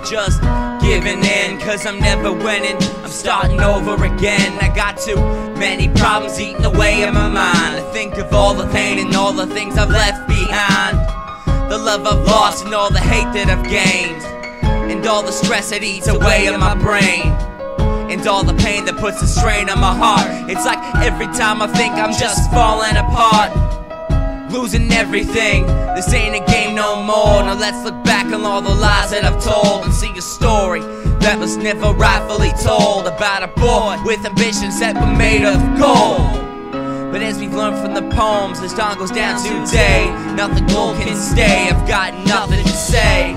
just giving in. Cause I'm never winning, I'm starting over again. I got too many problems eating away in my mind. I think of all the pain and all the things I've left behind. The love I've lost and all the hate that I've gained. And all the stress that eats away in my brain. And all the pain that puts a strain on my heart. It's like every time I think I'm just falling apart. Losing everything, this ain't a game no more. Now let's look back on all the lies that I've told and see a story that was never rightfully told about a boy with ambitions that were made of gold. But as we've learned from the poems, as dawn goes down today, nothing gold can stay. I've got nothing to say.